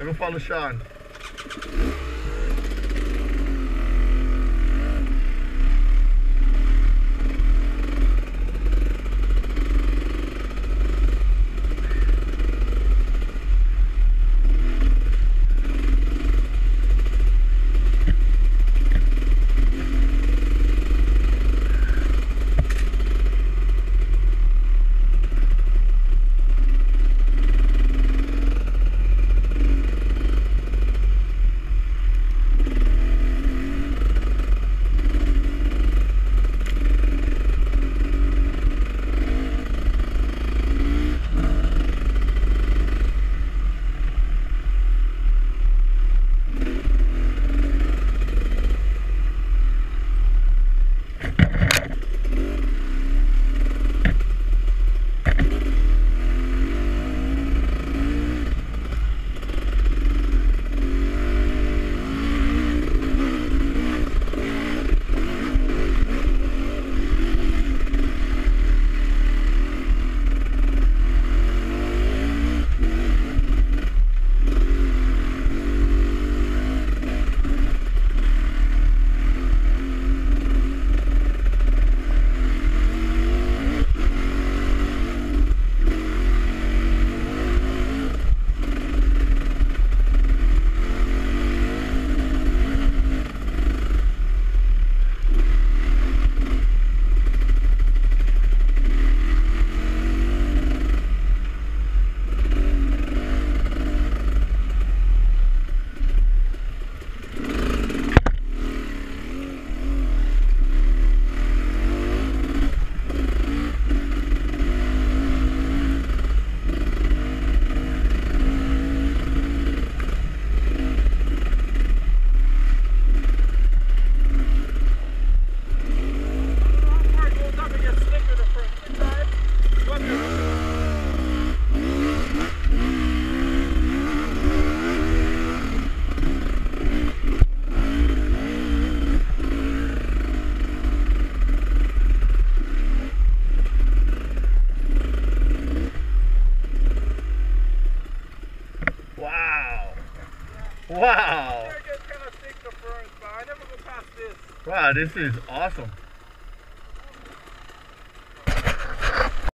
Eu não falo Sean. This. Wow, this is awesome.